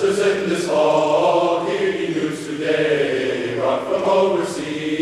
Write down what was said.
pastors in this hall, hear ye news today, brought from overseas.